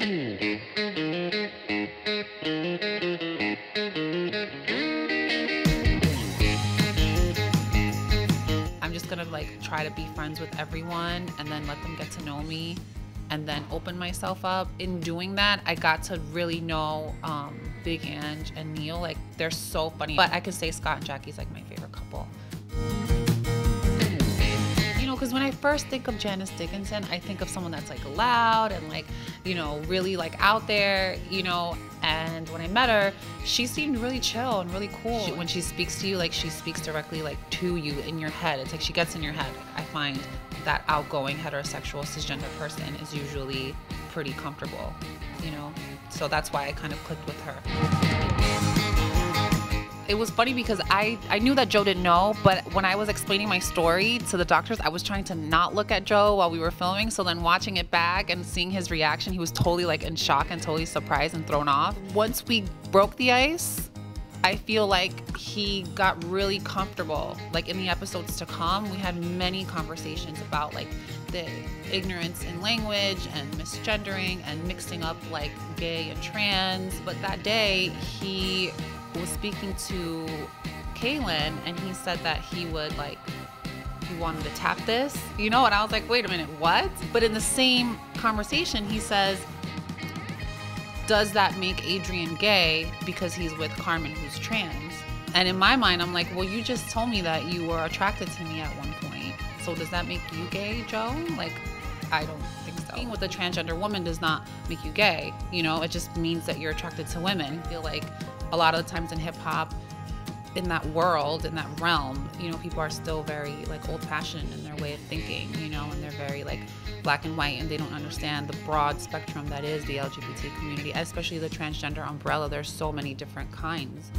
I'm just gonna like try to be friends with everyone and then let them get to know me and then open myself up. In doing that, I got to really know um, Big Ang and Neil. Like they're so funny. But I could say Scott and Jackie's like my favorite couple. First think of Janice Dickinson, I think of someone that's like loud and like, you know, really like out there, you know. And when I met her, she seemed really chill and really cool. She- when she speaks to you, like she speaks directly like to you in your head. It's like she gets in your head. I find that outgoing heterosexual cisgender person is usually pretty comfortable, you know. So that's why I kind of clicked with her it was funny because I, I knew that Joe didn't know, but when I was explaining my story to the doctors, I was trying to not look at Joe while we were filming. So then watching it back and seeing his reaction, he was totally like in shock and totally surprised and thrown off. Once we broke the ice, I feel like he got really comfortable. Like in the episodes to come, we had many conversations about like the ignorance in language and misgendering and mixing up like gay and trans. But that day, he was speaking to Kaylin and he said that he would like he wanted to tap this, you know, and I was like, wait a minute, what? But in the same conversation, he says, does that make Adrian gay because he's with Carmen who's trans? And in my mind, I'm like, well, you just told me that you were attracted to me at one point. So does that make you gay, Joe? Like, I don't think so. Being with a transgender woman does not make you gay. You know, it just means that you're attracted to women. I feel like a lot of the times in hip hop, in that world, in that realm, you know, people are still very like old fashioned in their way of thinking, you know, and they're very like black and white and they don't understand the broad spectrum that is the LGBT community, especially the transgender umbrella. There's so many different kinds.